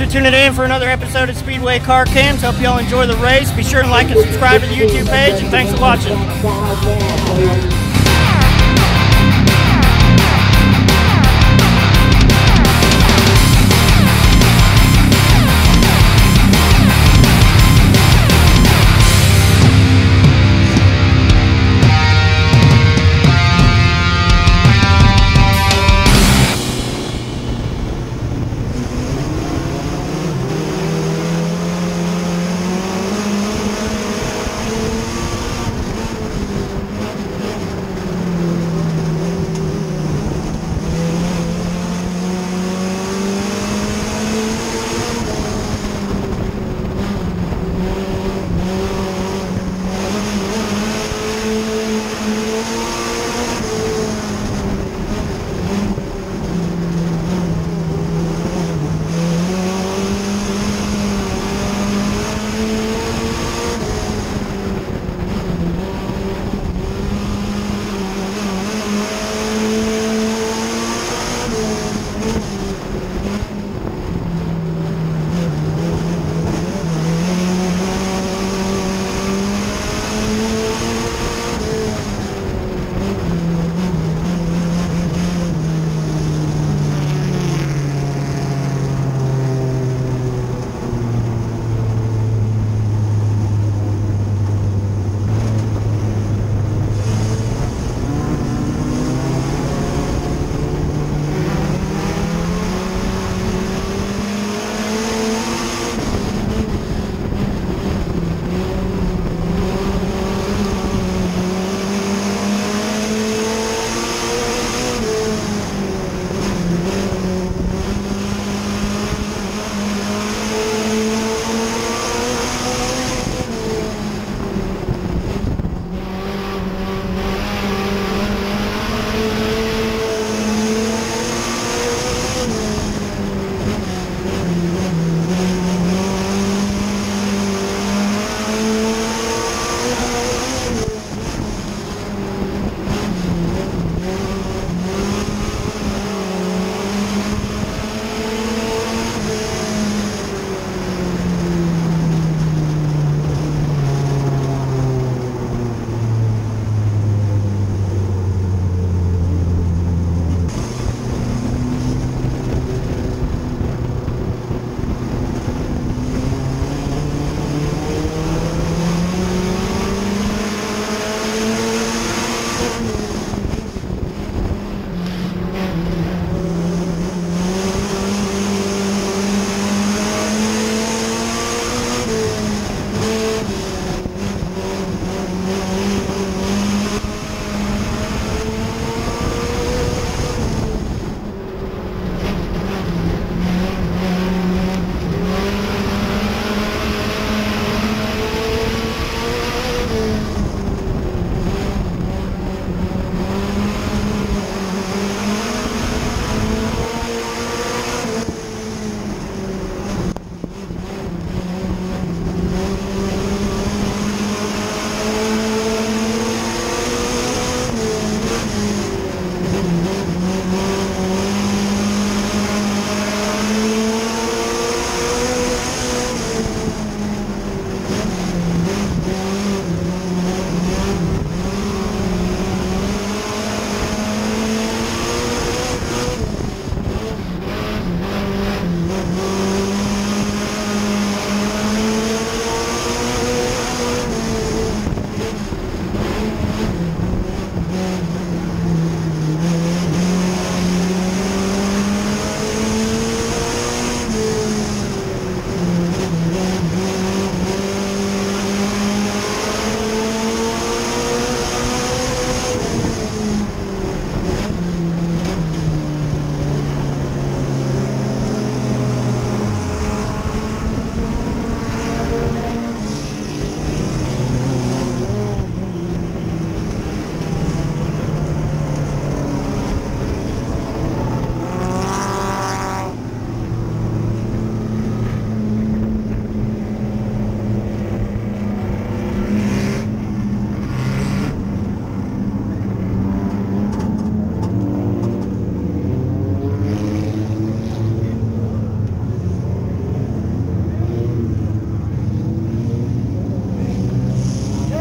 For tuning in for another episode of Speedway Car Cams. Hope y'all enjoy the race. Be sure to like and subscribe to the YouTube page, and thanks for watching.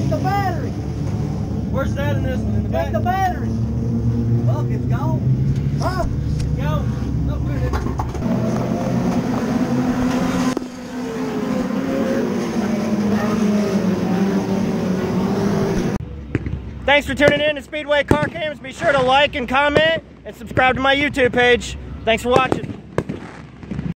Check the battery. Where's that in this one? In the Check back? the battery. Fuck, it's gone. Huh? It's gone. Don't. Thanks for tuning in to Speedway Car Cams. Be sure to like and comment and subscribe to my YouTube page. Thanks for watching.